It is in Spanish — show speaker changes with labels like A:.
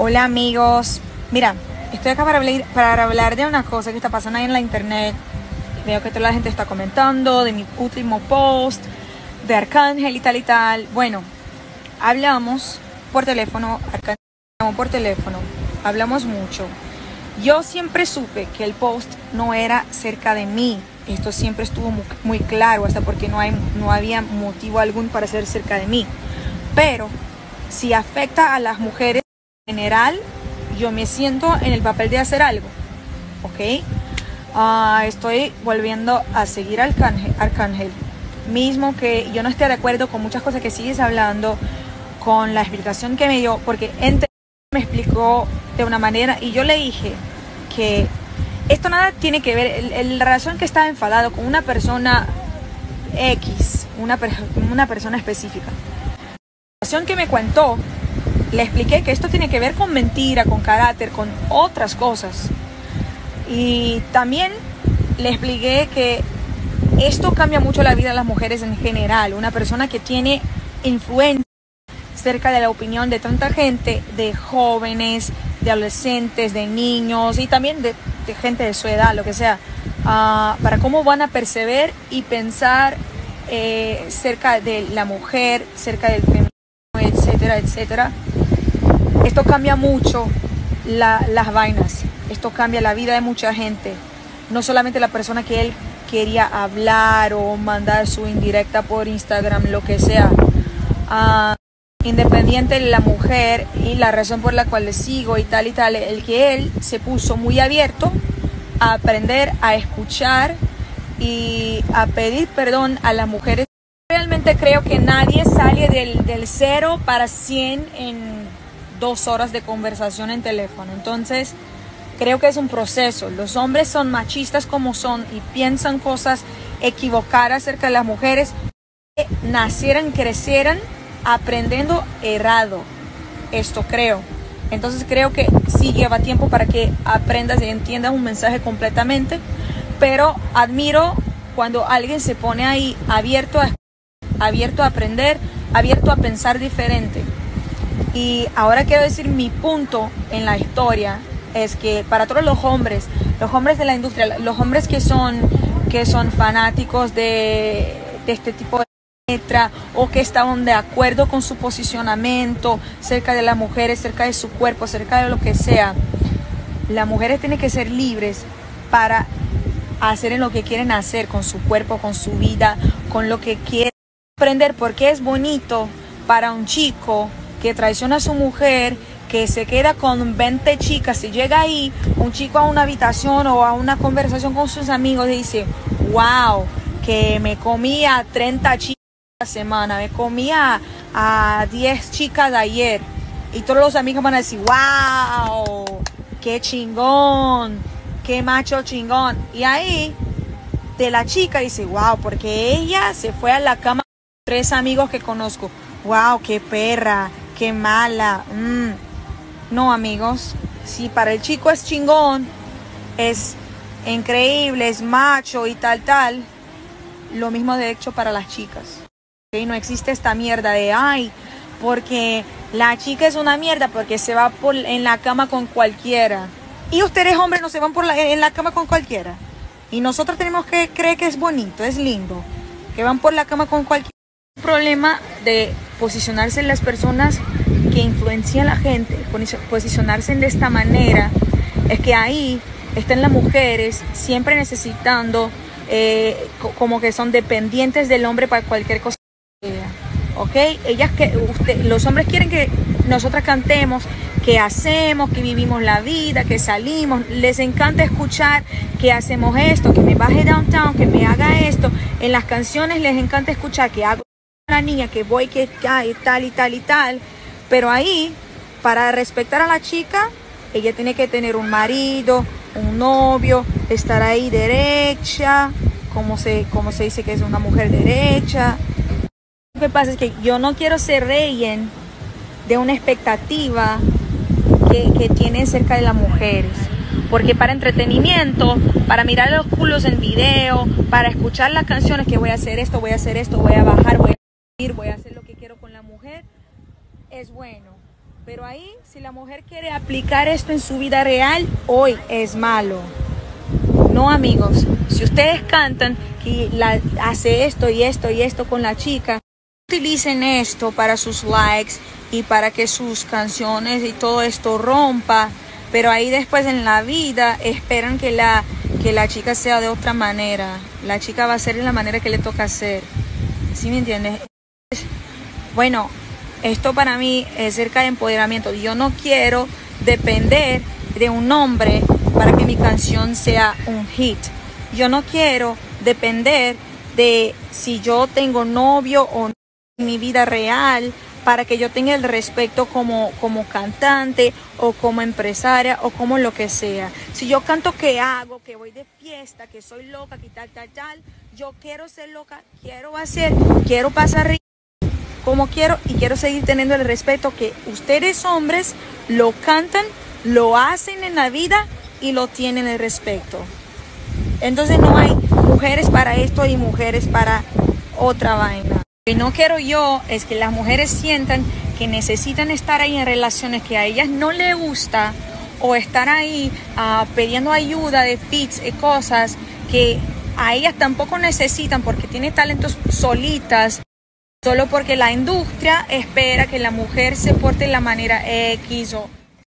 A: Hola amigos, mira, estoy acá para hablar, de una cosa que está pasando ahí en la internet. Veo que toda la gente está comentando de mi último post, de Arcángel y tal y tal. Bueno, hablamos por teléfono, Arcángel por teléfono, hablamos mucho. Yo siempre supe que el post no era cerca de mí. Esto siempre estuvo muy, muy claro, hasta porque no, hay, no había motivo algún para ser cerca de mí. Pero si afecta a las mujeres general, yo me siento en el papel de hacer algo, ¿ok? Uh, estoy volviendo a seguir al Arcángel, Arcángel, mismo que yo no esté de acuerdo con muchas cosas que sigues hablando, con la explicación que me dio, porque entre me explicó de una manera y yo le dije que esto nada tiene que ver, la razón que estaba enfadado con una persona X, una, una persona específica. La razón que me contó le expliqué que esto tiene que ver con mentira, con carácter, con otras cosas. Y también le expliqué que esto cambia mucho la vida de las mujeres en general. Una persona que tiene influencia cerca de la opinión de tanta gente, de jóvenes, de adolescentes, de niños y también de, gente de su edad, lo que sea, uh, para cómo van a perceber y pensar eh, cerca de la mujer, cerca del feminismo, etcétera, etcétera. Esto cambia mucho las vainas, esto cambia la vida de mucha gente, no solamente la persona que él quería hablar o mandar su indirecta por Instagram, lo que sea. Uh, independiente de la mujer y la razón por la cual le sigo y tal y tal, el que él se puso muy abierto a aprender, a escuchar y a pedir perdón a las mujeres. Realmente creo que nadie sale del, del cero para 100 en dos horas de conversación en teléfono. Entonces, creo que es un proceso. Los hombres son machistas como son y piensan cosas equivocadas acerca de las mujeres. Nacieran, crecieran aprendiendo errado. Esto creo. Entonces creo que sí lleva tiempo para que aprendas y entiendas un mensaje completamente. Pero admiro cuando alguien se pone ahí abierto a, abierto a aprender, abierto a pensar diferente. Y ahora quiero decir mi punto en la historia es que para todos los hombres, los hombres de la industria, los hombres que son, que son fanáticos de, este tipo de letra o que estaban de acuerdo con su posicionamiento cerca de las mujeres, cerca de su cuerpo, cerca de lo que sea, las mujeres tienen que ser libres para hacer en lo que quieren hacer con su cuerpo, con su vida, con lo que quieren aprender, porque es bonito para un chico que traiciona a su mujer, que se queda con 20 chicas, si llega ahí un chico a una habitación o a una conversación con sus amigos y dice, wow, que me comía 30 chicas la semana, me comía a 10 chicas de ayer y todos los amigos van a decir, wow, qué chingón, qué macho chingón. Y ahí de la chica dice, wow, porque ella se fue a la cama tres amigos que conozco. Wow, qué perra, qué mala. Mm. No, amigos, si para el chico es chingón, es increíble, es macho y tal, tal, lo mismo de hecho para las chicas. Y no existe esta mierda de, ay, porque la chica es una mierda porque se va por, en la cama con cualquiera. Y ustedes hombres no se van por en la cama con cualquiera. Y nosotros tenemos que creer que es bonito, es lindo, que van por la cama con cualquiera. El problema de posicionarse en las personas que influencian a la gente, posicionarse de esta manera, es que ahí están las mujeres siempre necesitando, eh, como que son dependientes del hombre para cualquier cosa. ¿Ok? Ellas que usted, los hombres quieren que nosotras cantemos, que hacemos, que vivimos la vida, que salimos. Les encanta escuchar que hacemos esto, que me baje downtown, que me haga esto. En las canciones les encanta escuchar que hago la niña, que voy, que tal y tal y tal y tal. Pero ahí, para respetar a la chica, ella tiene que tener un marido, un novio, estar ahí derecha, como se, como se dice que es una mujer derecha. Lo que pasa es que yo no quiero ser rey de una expectativa que, que tienen cerca de las mujeres. Porque para entretenimiento, para mirar los culos en video, para escuchar las canciones que voy a hacer esto, voy a hacer esto, voy a bajar, voy a voy a hacer lo que quiero con la mujer, es bueno. Pero ahí, si la mujer quiere aplicar esto en su vida real, hoy es malo. No, amigos. Si ustedes cantan que la, hace esto y esto y esto con la chica, utilicen esto para sus likes y para que sus canciones y todo esto rompa. Pero ahí después en la vida esperan que la, que la chica sea de otra manera. La chica va a ser de la manera que le toca hacer. ¿Sí me entiendes? Bueno, esto para mí es cerca de empoderamiento. Yo no quiero depender de un hombre para que mi canción sea un hit. Yo no quiero depender de si yo tengo novio o no en mi vida real para que yo tenga el respeto como, como cantante o como empresaria o como lo que sea. Si yo canto que hago, que voy de fiesta, que soy loca, que tal, tal, tal, yo quiero ser loca, quiero hacer, quiero pasar como quiero y quiero seguir teniendo el respeto que ustedes hombres lo cantan, lo hacen en la vida y lo tienen el respeto. Entonces no hay mujeres para esto y mujeres para otra vaina. Lo que no quiero yo es que las mujeres sientan que necesitan estar ahí en relaciones que a ellas no les gusta o estar ahí uh, pidiendo ayuda de fits y cosas que a ellas tampoco necesitan porque tienen talentos solitas solo porque la industria espera que la mujer se porte de la manera X o